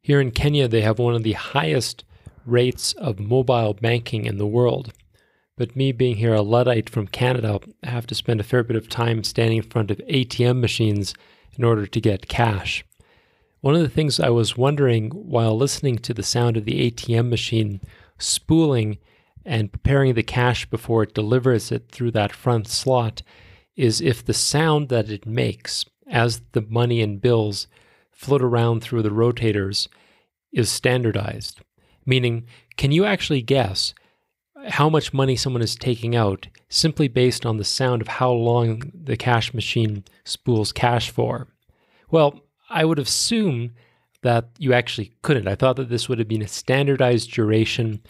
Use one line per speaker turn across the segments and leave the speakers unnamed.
Here in Kenya, they have one of the highest rates of mobile banking in the world. But me being here a Luddite from Canada, I have to spend a fair bit of time standing in front of ATM machines in order to get cash. One of the things I was wondering while listening to the sound of the ATM machine spooling and preparing the cash before it delivers it through that front slot is if the sound that it makes as the money and bills float around through the rotators is standardized. Meaning, can you actually guess how much money someone is taking out simply based on the sound of how long the cash machine spools cash for? Well, I would assume that you actually couldn't. I thought that this would have been a standardized duration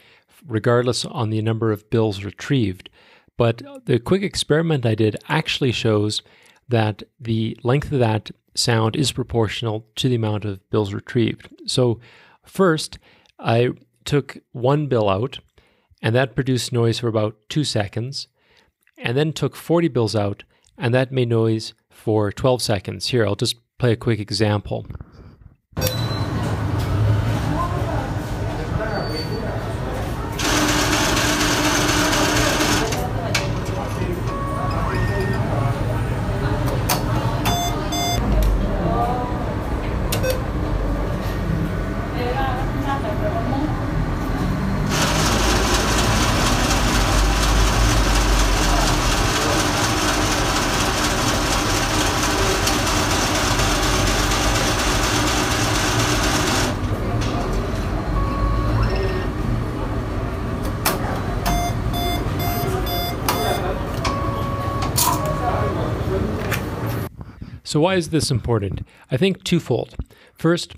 regardless on the number of bills retrieved. But the quick experiment I did actually shows that the length of that sound is proportional to the amount of bills retrieved. So, first, I took one bill out, and that produced noise for about two seconds, and then took 40 bills out, and that made noise for 12 seconds. Here, I'll just play a quick example. So, why is this important? I think twofold. First,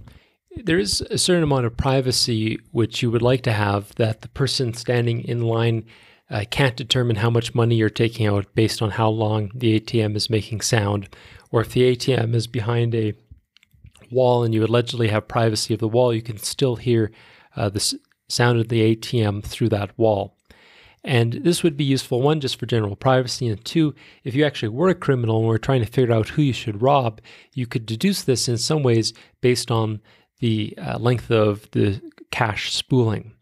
there is a certain amount of privacy which you would like to have that the person standing in line uh, can't determine how much money you're taking out based on how long the ATM is making sound, or if the ATM is behind a wall and you allegedly have privacy of the wall, you can still hear uh, the sound of the ATM through that wall. And this would be useful, one, just for general privacy, and two, if you actually were a criminal and were trying to figure out who you should rob, you could deduce this in some ways based on the uh, length of the cash spooling.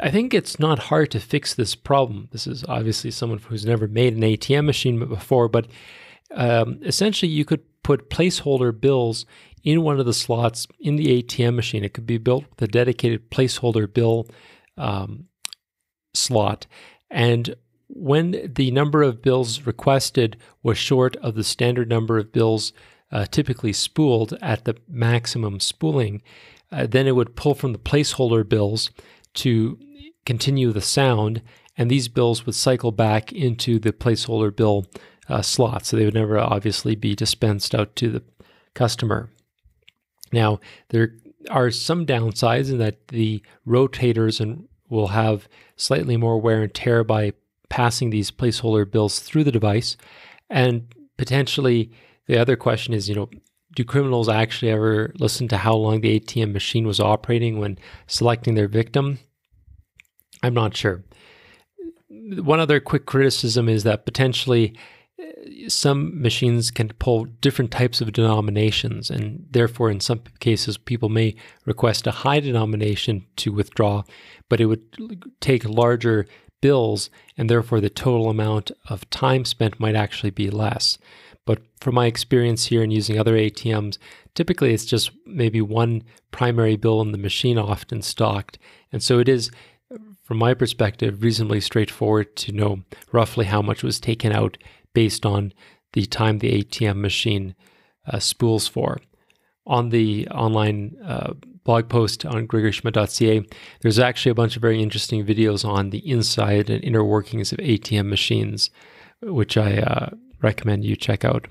I think it's not hard to fix this problem. This is obviously someone who's never made an ATM machine before, but um, essentially you could put placeholder bills in one of the slots in the ATM machine. It could be built with a dedicated placeholder bill um, slot. And when the number of bills requested was short of the standard number of bills uh, typically spooled at the maximum spooling, uh, then it would pull from the placeholder bills to continue the sound, and these bills would cycle back into the placeholder bill uh, slot. So they would never obviously be dispensed out to the customer. Now, there are some downsides in that the rotators and will have slightly more wear and tear by passing these placeholder bills through the device. And potentially, the other question is, you know, do criminals actually ever listen to how long the ATM machine was operating when selecting their victim? I'm not sure. One other quick criticism is that potentially some machines can pull different types of denominations, and therefore, in some cases, people may request a high denomination to withdraw, but it would take larger bills, and therefore, the total amount of time spent might actually be less. But from my experience here and using other ATMs, typically it's just maybe one primary bill in the machine often stocked. And so it is, from my perspective, reasonably straightforward to know roughly how much was taken out based on the time the ATM machine uh, spools for. On the online uh, blog post on gregoryschmidt.ca, there's actually a bunch of very interesting videos on the inside and inner workings of ATM machines, which I uh, recommend you check out.